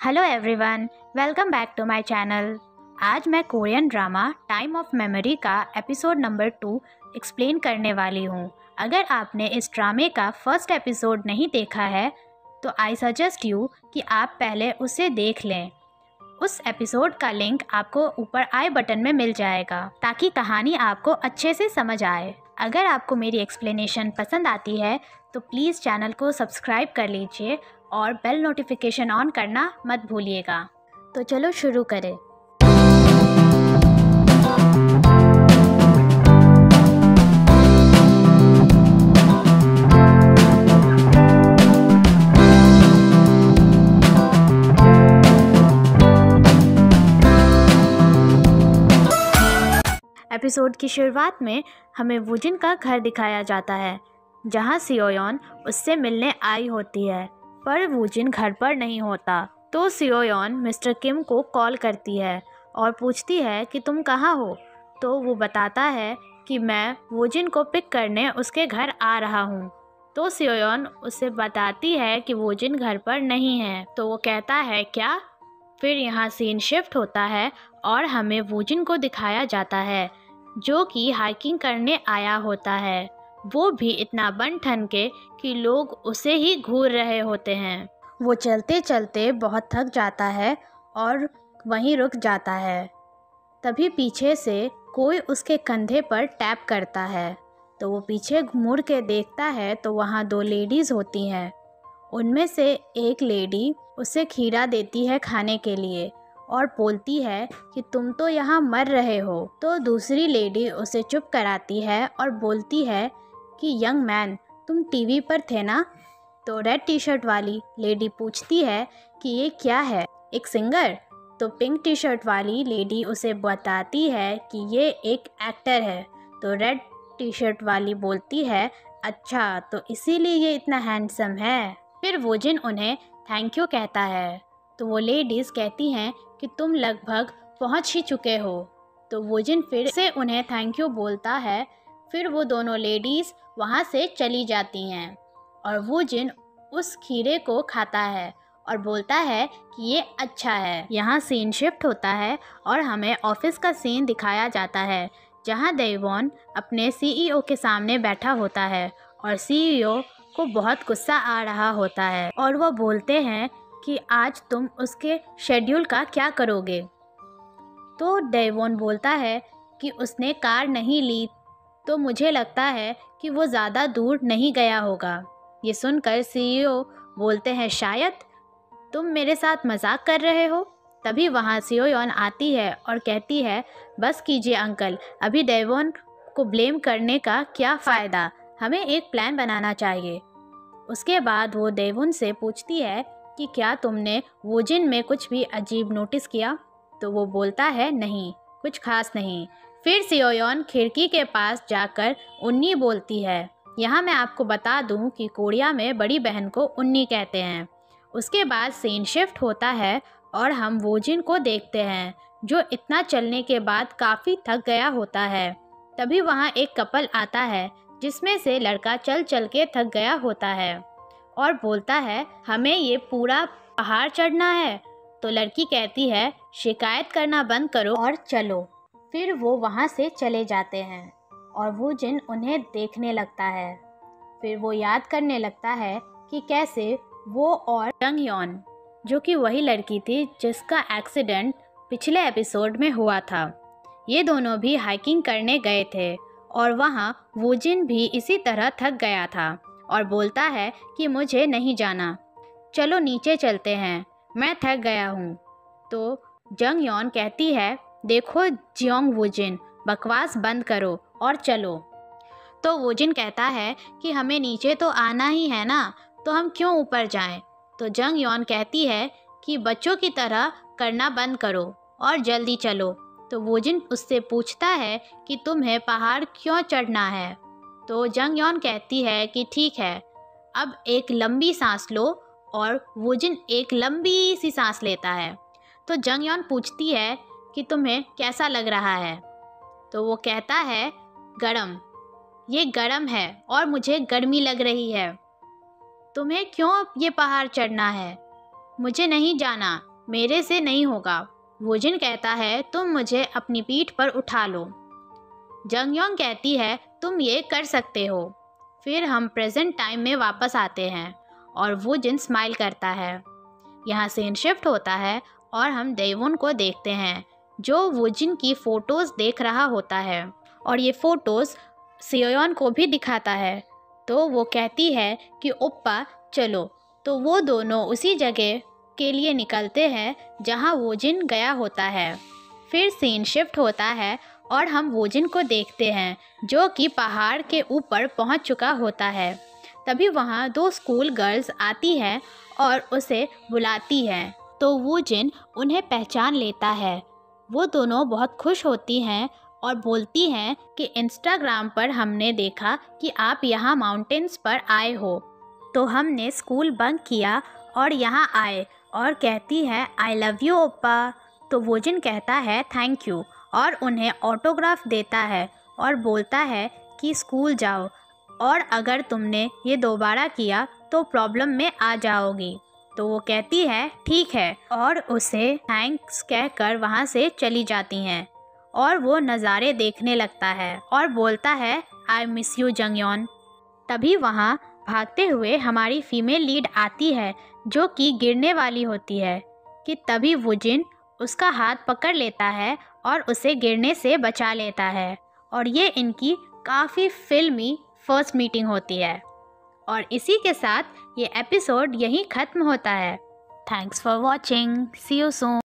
Hello everyone welcome back to my channel आज मैं Korean drama time of memory का episode number two explain करने वाली हूँ। अगर आपने इस ड्रामे का फ़र्स्ट एपिसोड नहीं देखा है तो आई सजेस्ट यू कि आप पहले उसे देख लें। उस एपिसोड का लिंक आपको ऊपर आई बटन में मिल जाएगा, ताकि कहानी आपको अच्छे से समझ आए। अगर आपको मेरी एक्सप्लेनेशन पसंद आती है तो प्लीज़ चैनल को सब्सक्राइब कर लीजिए और बेल नोटिफिकेशन ऑन करना मत भूलिएगा। तो चलो शुरू करें। एपिसोड की शुरुआत में हमें वुजिन का घर दिखाया जाता है, जहाँ सियोयन उससे मिलने आई होती है। पर वुजिन घर पर नहीं होता तो सियोयन मिस्टर किम को कॉल करती है और पूछती है कि तुम कहाँ हो? तो वो बताता है कि मैं वुजिन को पिक करने उसके घर आ रहा हूँ। तो सियोयन उसे बताती है कि वुजिन घर पर नहीं है तो वो कहता है, क्या? फिर यहाँ सीन शिफ्ट होता है और हमें वुजिन को दिखाया जाता है, जो कि हाइकिंग करने आया होता है। वो भी इतना बन ठन के कि लोग उसे ही घूर रहे होते हैं। वो चलते चलते बहुत थक जाता है और वहीं रुक जाता है। तभी पीछे से कोई उसके कंधे पर टैप करता है। तो वो पीछे मुड़ के देखता है तो वहाँ दो लेडीज़ होती हैं। उनमें से एक लेडी उसे खीरा देती है खाने के लिए और बोलती है कि तुम तो यहाँ मर रहे हो। तो दूसरी लेडी उसे चुप कराती है और बोलती है कि, यंग मैन, तुम टीवी पर थे ना? तो रेड टी शर्ट वाली लेडी पूछती है कि, ये क्या है? एक सिंगर? तो पिंक टी शर्ट वाली लेडी उसे बताती है कि, ये एक एक्टर है। तो रेड टी शर्ट वाली बोलती है अच्छा तो इसीलिए ये इतना हैंडसम है। फिर वोजिन उन्हें थैंक यू कहता है तो वो लेडीज़ कहती हैं कि, तुम लगभग पहुँच ही चुके हो। तो वोजिन फिर से उन्हें थैंक यू बोलता है फिर वो दोनों लेडीज़ वहाँ से चली जाती हैं और वो जिन उस खीरे को खाता है और बोलता है कि ये अच्छा है। यहाँ सीन शिफ्ट होता है और हमें ऑफ़िस का सीन दिखाया जाता है, जहाँ देवोन अपने सीईओ के सामने बैठा होता है और सीईओ को बहुत गुस्सा आ रहा होता है और वो बोलते हैं कि आज तुम उसके शेड्यूल का क्या करोगे? तो डेवोन बोलता है कि उसने कार नहीं ली तो मुझे लगता है कि वो ज़्यादा दूर नहीं गया होगा। ये सुनकर सीईओ बोलते हैं, शायद तुम मेरे साथ मज़ाक कर रहे हो? तभी वहाँ सियोन आती है और कहती है, बस कीजिए अंकल, अभी डेवोन को ब्लेम करने का क्या फ़ायदा? हमें एक प्लान बनाना चाहिए। उसके बाद वो देवुन से पूछती है कि क्या तुमने वोजिन में कुछ भी अजीब नोटिस किया? तो वो बोलता है, नहीं, कुछ खास नहीं। फिर सियोयन खिड़की के पास जाकर उन्नी बोलती है, यहाँ मैं आपको बता दूँ कि कोरिया में बड़ी बहन को उन्नी कहते हैं। उसके बाद सीन शिफ्ट होता है और हम वोजिन को देखते हैं, जो इतना चलने के बाद काफ़ी थक गया होता है। तभी वहाँ एक कपल आता है, जिसमें से लड़का चल चल के थक गया होता है और बोलता है, हमें ये पूरा पहाड़ चढ़ना है। तो लड़की कहती है, शिकायत करना बंद करो और चलो। फिर वो वहाँ से चले जाते हैं और वो जिन उन्हें देखने लगता है। फिर वो याद करने लगता है कि कैसे वो और जंग यौन, जो कि वही लड़की थी जिसका एक्सीडेंट पिछले एपिसोड में हुआ था, ये दोनों भी हाइकिंग करने गए थे और वहाँ वूजिन भी इसी तरह थक गया था और बोलता है कि मुझे नहीं जाना। चलो नीचे चलते हैं, मैं थक गया हूँ। तो जंग यौन कहती है देखो जियोंग वुजिन, बकवास बंद करो और चलो। तो वुजिन कहता है कि हमें नीचे तो आना ही है ना तो हम क्यों ऊपर जाएँ? तो जंग यौन कहती है कि बच्चों की तरह करना बंद करो और जल्दी चलो। तो वोजिन उससे पूछता है कि तुम्हें पहाड़ क्यों चढ़ना है? तो जंग यौन कहती है कि ठीक है, अब एक लंबी सांस लो और वोजिन एक लंबी सी सांस लेता है। तो जंग यौन पूछती है कि तुम्हें कैसा लग रहा है? तो वो कहता है, गरम। ये गरम है और मुझे गर्मी लग रही है। तुम्हें क्यों ये पहाड़ चढ़ना है? मुझे नहीं जाना, मेरे से नहीं होगा। वोजिन कहता है, तुम मुझे अपनी पीठ पर उठा लो। जंग योंग कहती है, तुम ये कर सकते हो। फिर हम प्रेजेंट टाइम में वापस आते हैं और वो जिन स्माइल करता है। यहाँ सीन शिफ्ट होता है और हम देवुन को देखते हैं। जो वुजिन की फ़ोटोज़ देख रहा होता है और ये फ़ोटोज़ सियोन को भी दिखाता है। तो वो कहती है कि, ओप्पा, चलो। तो वो दोनों उसी जगह के लिए निकलते हैं जहाँ वोजिन गया होता है। फिर सीन शिफ्ट होता है और हम वोजिन को देखते हैं, जो कि पहाड़ के ऊपर पहुँच चुका होता है। तभी वहाँ दो स्कूल गर्ल्स आती हैं और उसे बुलाती हैं। तो वोजिन उन्हें पहचान लेता है। वो दोनों बहुत खुश होती हैं और बोलती हैं कि इंस्टाग्राम पर हमने देखा कि आप यहाँ माउंटेन्स पर आए हो। तो हमने स्कूल बंक किया और यहाँ आए और कहती है आई लव यू ओप्पा तो वोजिन कहता है थैंक यू और उन्हें ऑटोग्राफ देता है और बोलता है कि स्कूल जाओ और अगर तुमने ये दोबारा किया तो प्रॉब्लम में आ जाओगी। तो वो कहती है, ठीक है। और उसे थैंक्स कहकर वहाँ से चली जाती हैं। और वो नज़ारे देखने लगता है और बोलता है आई मिस यू जंगयोन तभी वहाँ भागते हुए हमारी फीमेल लीड आती है, जो कि गिरने वाली होती है, कि तभी वुजिन उसका हाथ पकड़ लेता है और उसे गिरने से बचा लेता है। और ये इनकी काफ़ी फिल्मी फ़र्स्ट मीटिंग होती है। और इसी के साथ ये एपिसोड यहीं ख़त्म होता है। Thanks for watching see you soon